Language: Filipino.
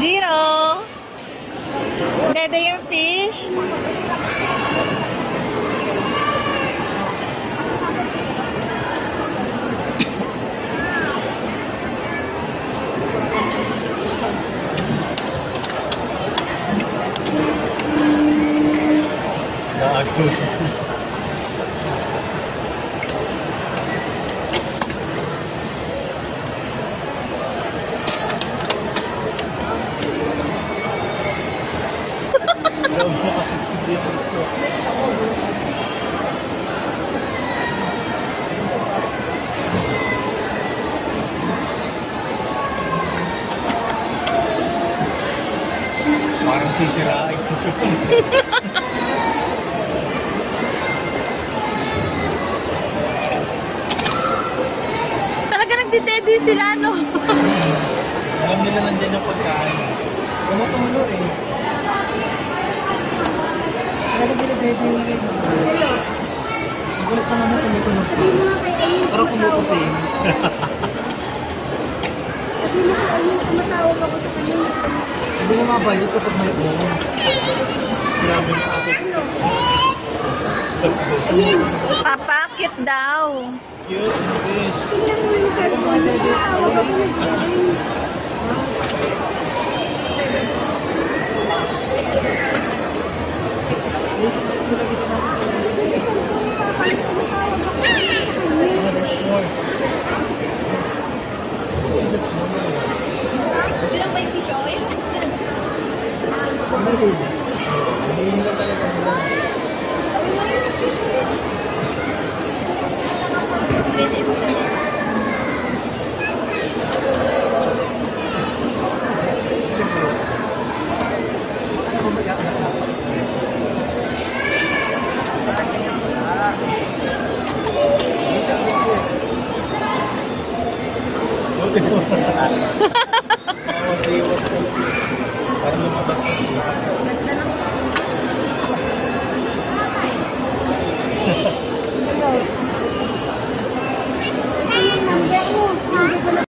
Gino! Dede yung fish. Gago. Parang sisirain ko Talaga nagtitedi sila, no? Alam nila nandyan yung pagkain. Tumutulo eh. Pero binibebe yung rin. Gulat naman tumutunog pa. Pero kumukutin. Hindi na mabayot kapag may ulo. Grabe yung atot. Papakit daw. Cute, fish. Hindi na talaga ハハハハ